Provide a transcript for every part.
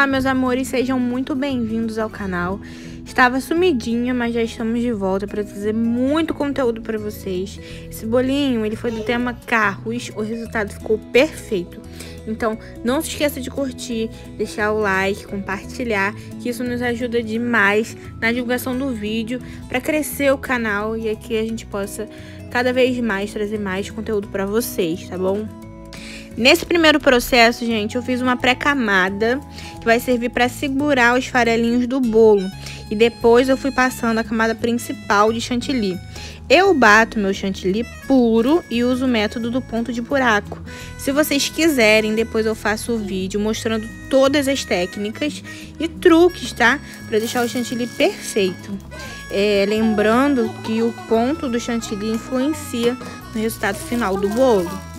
Olá, meus amores, sejam muito bem-vindos ao canal. Estava sumidinha, mas já estamos de volta para trazer muito conteúdo para vocês. Esse bolinho, ele foi do tema carros, o resultado ficou perfeito. Então, não se esqueça de curtir, deixar o like, compartilhar, que isso nos ajuda demais na divulgação do vídeo para crescer o canal e aqui a gente possa cada vez mais trazer mais conteúdo para vocês, tá bom? Nesse primeiro processo, gente, eu fiz uma pré-camada que vai servir para segurar os farelinhos do bolo. E depois eu fui passando a camada principal de chantilly. Eu bato meu chantilly puro e uso o método do ponto de buraco. Se vocês quiserem, depois eu faço o vídeo mostrando todas as técnicas e truques, tá? Para deixar o chantilly perfeito. É, lembrando que o ponto do chantilly influencia no resultado final do bolo.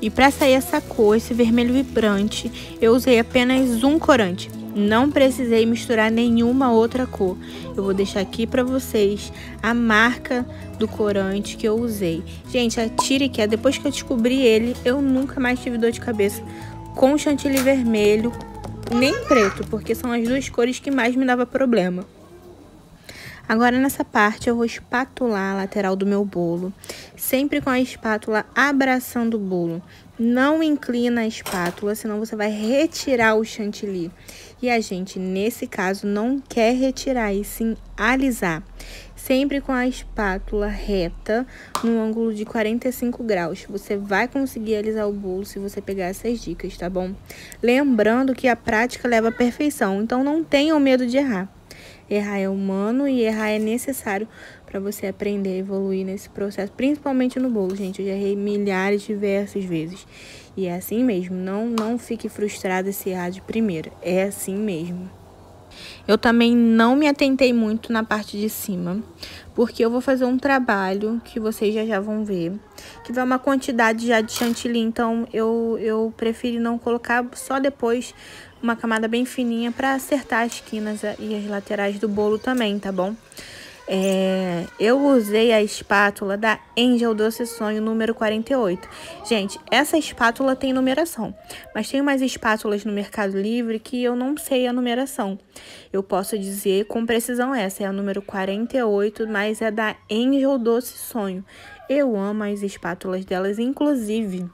E para sair essa cor, esse vermelho vibrante, eu usei apenas um corante. Não precisei misturar nenhuma outra cor. Eu vou deixar aqui para vocês a marca do corante que eu usei. Gente, a Tiriqué, depois que eu descobri ele, eu nunca mais tive dor de cabeça com chantilly vermelho, nem preto, porque são as duas cores que mais me dava problema. Agora nessa parte eu vou espatular a lateral do meu bolo, sempre com a espátula abraçando o bolo. Não inclina a espátula, senão você vai retirar o chantilly. E a gente, nesse caso, não quer retirar, e sim alisar. Sempre com a espátula reta, no ângulo de 45 graus. Você vai conseguir alisar o bolo se você pegar essas dicas, tá bom? Lembrando que a prática leva à perfeição, então não tenham medo de errar. Errar é humano e errar é necessário para você aprender a evoluir nesse processo, principalmente no bolo, gente. Eu já errei milhares, diversas vezes. E é assim mesmo, não, não fique frustrada se errar de primeira. É assim mesmo. Eu também não me atentei muito na parte de cima, porque eu vou fazer um trabalho que vocês já já vão ver, que vai uma quantidade já de chantilly, então eu, eu preferi não colocar só depois uma camada bem fininha para acertar as quinas e as laterais do bolo também, tá bom? É, eu usei a espátula da Angel Doce Sonho número 48. Gente, essa espátula tem numeração, mas tem umas espátulas no Mercado Livre que eu não sei a numeração. Eu posso dizer com precisão essa, é a número 48, mas é da Angel Doce Sonho. Eu amo as espátulas delas, inclusive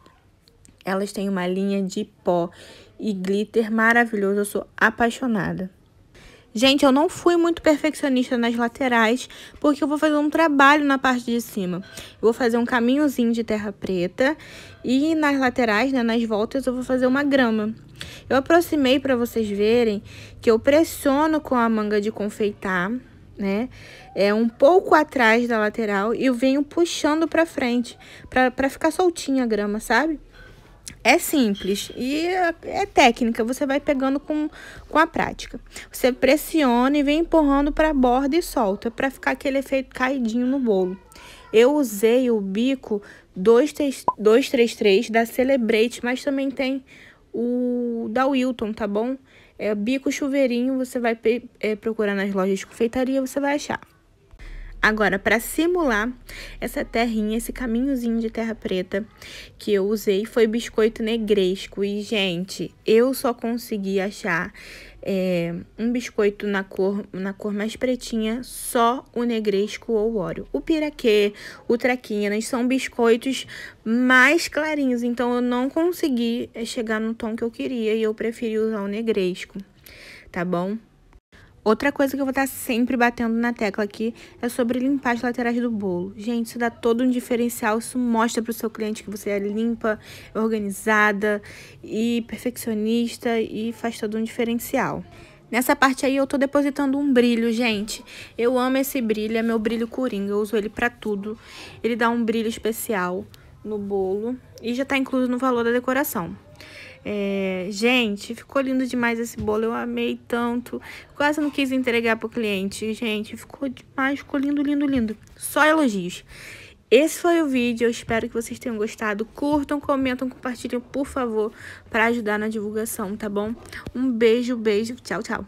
elas têm uma linha de pó e glitter maravilhoso. Eu sou apaixonada. Gente, eu não fui muito perfeccionista nas laterais, porque eu vou fazer um trabalho na parte de cima. Eu vou fazer um caminhozinho de terra preta e nas laterais, né, nas voltas, eu vou fazer uma grama. Eu aproximei para vocês verem que eu pressiono com a manga de confeitar, né, é um pouco atrás da lateral e eu venho puxando para frente, para ficar soltinha a grama, sabe? É simples e é, é técnica, você vai pegando com, com a prática. Você pressiona e vem empurrando para a borda e solta, para ficar aquele efeito caidinho no bolo. Eu usei o bico 233 da Celebrate, mas também tem o da Wilton, tá bom? É bico chuveirinho, você vai é, procurar nas lojas de confeitaria, você vai achar. Agora, para simular essa terrinha, esse caminhozinho de terra preta que eu usei foi biscoito negresco. E, gente, eu só consegui achar é, um biscoito na cor, na cor mais pretinha, só o negresco ou o óleo. O piraquê, o traquinas são biscoitos mais clarinhos, então eu não consegui é, chegar no tom que eu queria e eu preferi usar o negresco, tá bom? Outra coisa que eu vou estar sempre batendo na tecla aqui é sobre limpar as laterais do bolo. Gente, isso dá todo um diferencial, isso mostra para o seu cliente que você é limpa, organizada e perfeccionista e faz todo um diferencial. Nessa parte aí eu tô depositando um brilho, gente. Eu amo esse brilho, é meu brilho coringa, eu uso ele para tudo. Ele dá um brilho especial no bolo e já tá incluso no valor da decoração. É, gente, ficou lindo demais esse bolo, eu amei tanto. Quase não quis entregar pro cliente, gente, ficou demais, ficou lindo, lindo, lindo. Só elogios. Esse foi o vídeo, eu espero que vocês tenham gostado. Curtam, comentam, compartilhem, por favor, para ajudar na divulgação, tá bom? Um beijo, beijo, tchau, tchau.